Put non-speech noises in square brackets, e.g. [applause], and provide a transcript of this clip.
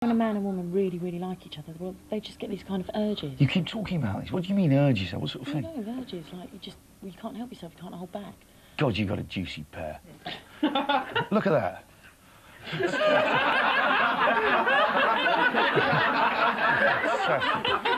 When a man and woman really, really like each other, well, they just get these kind of urges. You keep talking about this. What do you mean urges? What sort of thing? No, urges, like you just, you can't help yourself, you can't hold back. God, you've got a juicy pair. [laughs] Look at that. [laughs]